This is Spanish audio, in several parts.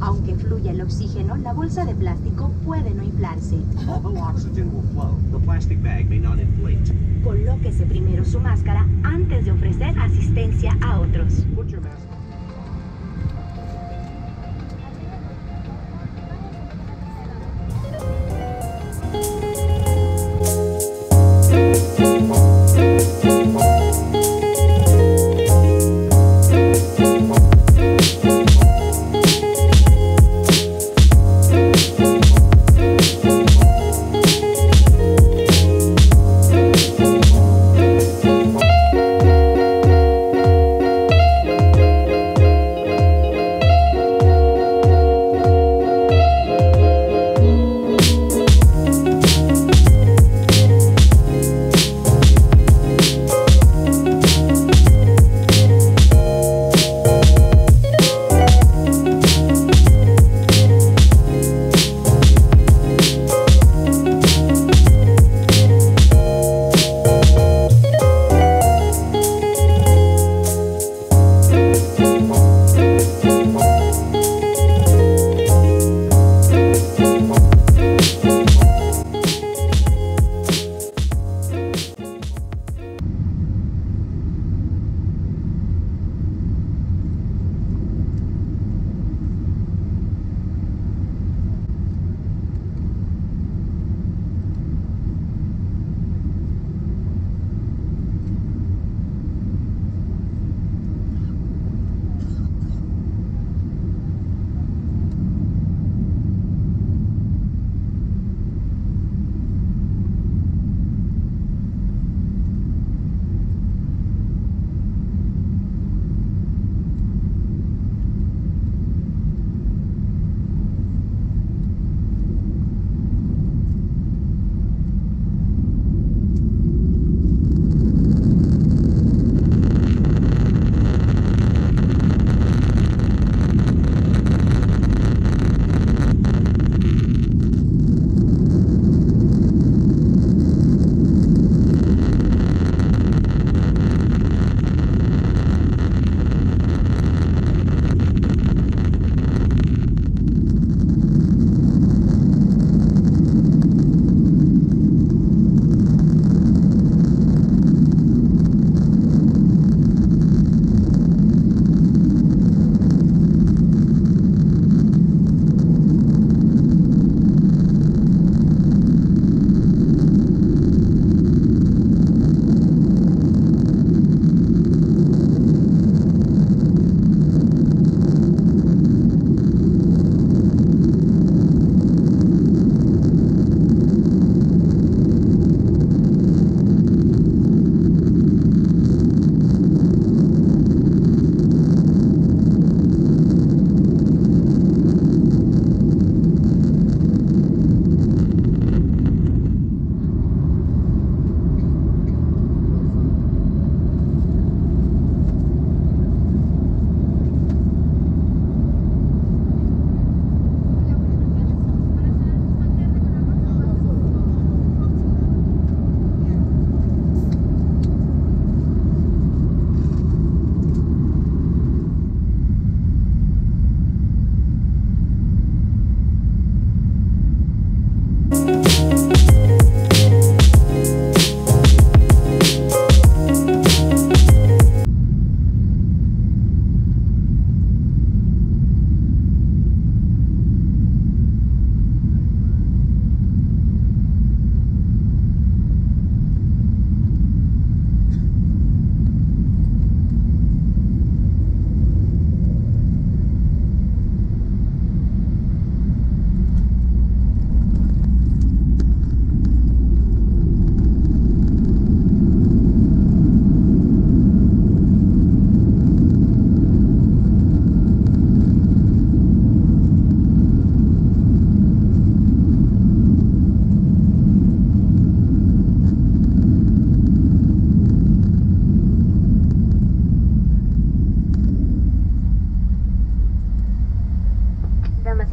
Aunque fluya el oxígeno, la bolsa de plástico puede no inflarse. Colóquese primero su máscara antes de ofrecer asistencia a otros.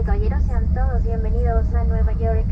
caballeros, sean todos bienvenidos a Nueva York.